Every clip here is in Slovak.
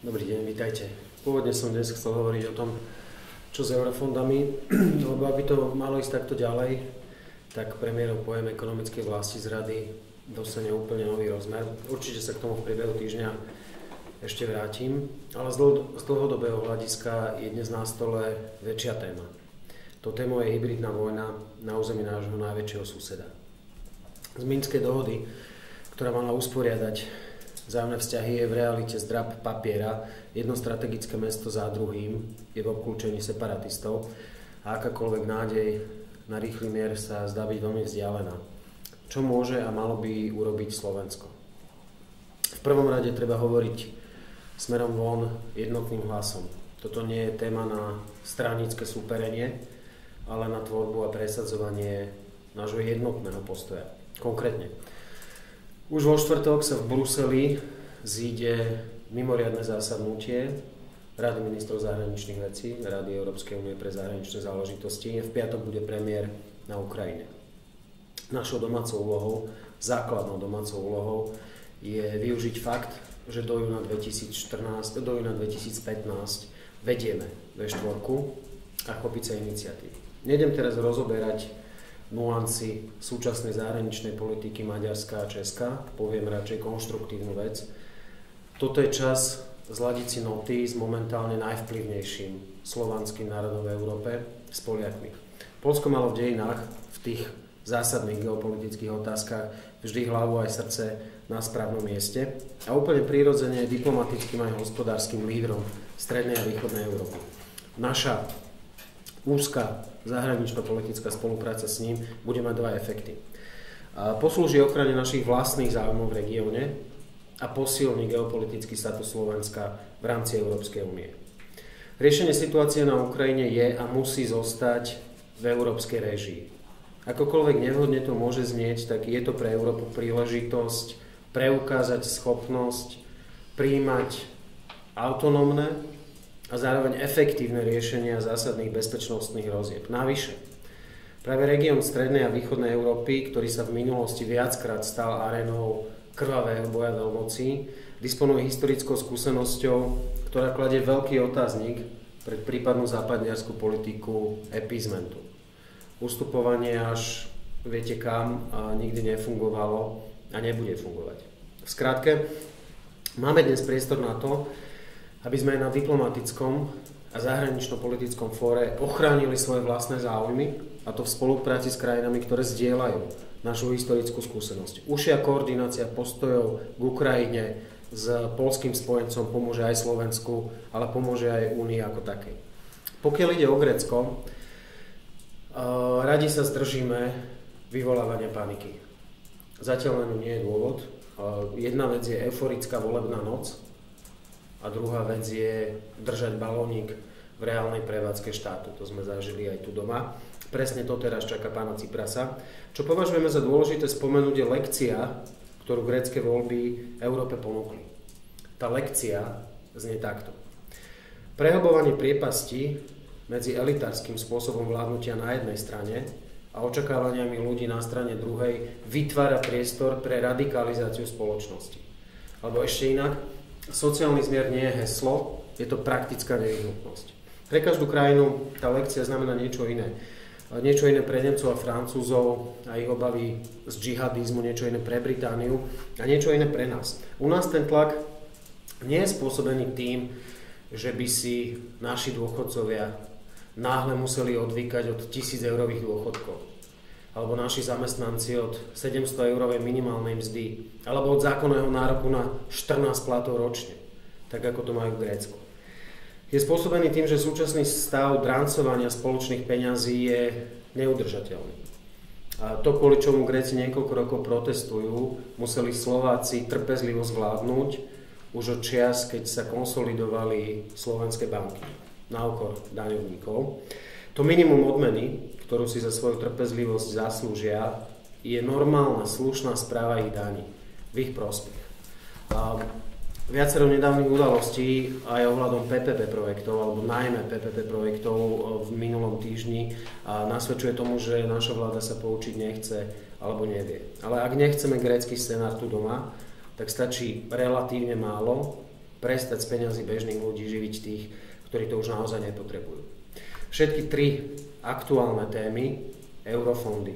Dobrý deň, vítajte. Pôvodne som dnes chcel hovoriť o tom, čo s eurofondami, lebo aby to malo ísť takto ďalej, tak premiérov pojem ekonomickej vlasti z rady dostane úplne nový rozmer. Určite sa k tomu v priebehu týždňa ešte vrátim, ale z dlhodobého hľadiska je dnes na stole väčšia téma. To téma je hybridná vojna na území nášho najväčšieho suseda. Z Minskej dohody, ktorá mala usporiadať Vzájomné vzťahy je v realite zdrab papiera, jedno strategické mesto za druhým je v obklúčení separatistov a akákoľvek nádej na rýchly mier sa zdá byť veľmi vzdialená. Čo môže a malo by urobiť Slovensko? V prvom rade treba hovoriť smerom von jednotným hlasom. Toto nie je téma na stranické súperenie, ale na tvorbu a presadzovanie nášho jednotného postoja. Konkrétne, už vo štvrtok sa v Bruseli zíde mimoriadne zásadnutie Rady ministrov zahraničných vecí, Rady Európskej únie pre zahraničné záležitosti. V piatok bude premiér na Ukrajine. Našou domácou úlohou, základnou domácou úlohou je využiť fakt, že do júna 2014, do júna 2015 vedieme V4 a chopiť sa. Nejdem teraz rozoberať nuancy súčasnej zahraničnej politiky Maďarska a Česka. Poviem radšej konštruktívnu vec. Toto je čas zladiť si noty s momentálne najvplyvnejším slovanským národom v Európe, s Poliakmi. Polsko malo v dejinách v tých zásadných geopolitických otázkach vždy hlavu aj srdce na správnom mieste a úplne prirodzene diplomatickým aj hospodárskym lídrom strednej a východnej Európy. Naša úzka zahranično-politická spolupráca s ním bude mať dva efekty. Poslúži ochrane našich vlastných záujmov v regióne a posilní geopolitický status Slovenska v rámci Európskej únie. Riešenie situácie na Ukrajine je a musí zostať v európskej režii. Akokoľvek nevhodne to môže znieť, tak je to pre Európu príležitosť preukázať schopnosť príjmať autonómne a zároveň efektívne riešenia zásadných bezpečnostných rozieb. Navyše, práve región Strednej a Východnej Európy, ktorý sa v minulosti viackrát stal arénou krvavého boja veľmocí, disponuje historickou skúsenosťou, ktorá kladie veľký otáznik pred prípadnú západniarskú politiku epizmentu. Ustupovanie až viete kam a nikdy nefungovalo a nebude fungovať. V skratke, máme dnes priestor na to, aby sme na diplomatickom a zahranično-politickom fóre ochránili svoje vlastné záujmy, a to v spolupráci s krajinami, ktoré zdieľajú našu historickú skúsenosť. Užšia koordinácia postojov k Ukrajine s polským spojencom pomôže aj Slovensku, ale pomôže aj Únii ako takej. Pokiaľ ide o Grécko, eh, radi sa zdržíme vyvolávania paniky. Zatiaľ len nie je dôvod. Eh, jedna vec je euforická volebná noc, a druhá vec je držať balónik v reálnej prevádzke štátu. To sme zažili aj tu doma. Presne to teraz čaká pána Ciprasa. Čo považujeme za dôležité spomenúť je lekcia, ktorú grécké voľby Európe ponúkli. Tá lekcia znie takto. Prehlbovanie priepasti medzi elitárským spôsobom vládnutia na jednej strane a očakávaniami ľudí na strane druhej vytvára priestor pre radikalizáciu spoločnosti. Alebo ešte inak, sociálny zmier nie je heslo, je to praktická nevyhnutnosť. Pre každú krajinu tá lekcia znamená niečo iné. Niečo iné pre Nemcov a Francúzov a ich obavy z džihadizmu, niečo iné pre Britániu a niečo iné pre nás. U nás ten tlak nie je spôsobený tým, že by si naši dôchodcovia náhle museli odvykať od 1000 eurových dôchodkov alebo naši zamestnanci od 700 eurovej minimálnej mzdy, alebo od zákonného nároku na 14 platov ročne, tak ako to majú v Grécku. Je spôsobený tým, že súčasný stav drancovania spoločných peňazí je neudržateľný. A to, kvôli čomu Gréci niekoľko rokov protestujú, museli Slováci trpezlivo zvládnuť už od čias, keď sa konsolidovali slovenské banky na okor daňovníkov. To minimum odmeny, ktorú si za svoju trpezlivosť zaslúžia, je normálna, slušná správa ich daní v ich prospech. A viacero nedávnych udalostí aj ohľadom PPP projektov, alebo najmä PPP projektov v minulom týždni nasvedčuje tomu, že naša vláda sa poučiť nechce alebo nevie. Ale ak nechceme grécky scenár tu doma, tak stačí relatívne málo prestať z peňazí bežných ľudí živiť tých, ktorí to už naozaj nepotrebujú. Všetky tri aktuálne témy, eurofondy,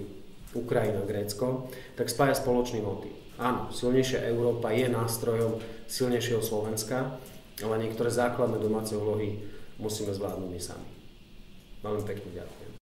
Ukrajina, Grécko, tak spája spoločný motív. Áno, silnejšia Európa je nástrojom silnejšieho Slovenska, ale niektoré základné domáce úlohy musíme zvládnuť my sami. Veľmi pekne ďakujem.